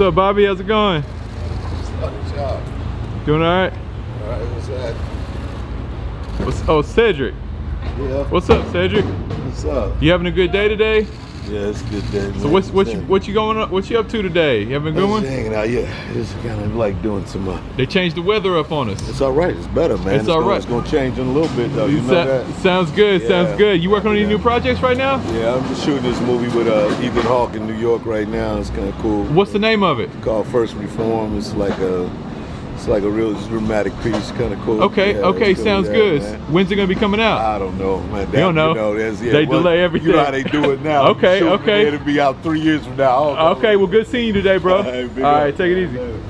What's up, Bobby? How's it going? Doing all right? All right, what's that? What's, oh, Cedric. Yeah. What's up, Cedric? What's up? You having a good day today? Yeah, it's good day. So what's what you what you going up? What you up to today? You having a good Just one? hanging out, yeah. Just kind of like doing some. Uh, They changed the weather up on us. it's all right. It's better, man. It's all gonna, right. It's gonna change in a little bit, though. You know that? Sounds good. Sounds good. You working on any Yeah. new projects right now? Yeah, I'm just shooting this movie with uh, Ethan Hawke in New York right now. It's kind of cool. What's the name of it? It's called First Reformed. It's like a, it's like a real dramatic piece, kind of cool. Okay, yeah, okay, sounds out, good. Man. When's it gonna be coming out? I don't know, man. That, you don't know. You know yeah, they one, delay everything. You know how they do it now. okay, sure, okay. It'll be out three years from now. Okay, well, good seeing you today, bro. All right, All right take it easy.